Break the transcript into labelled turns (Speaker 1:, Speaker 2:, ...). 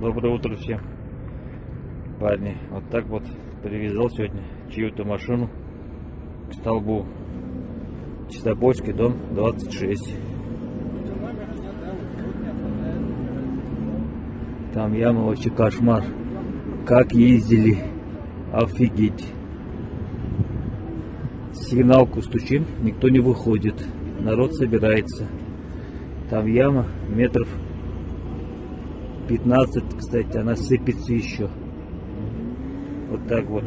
Speaker 1: Доброе утро всем. Парни, вот так вот привязал сегодня чью-то машину к столбу. Чистопольский дом 26. Там яма вообще кошмар. Как ездили. Офигеть. Сигналку стучим, никто не выходит. Народ собирается. Там яма метров 15, кстати, она сыпется еще. Вот так вот.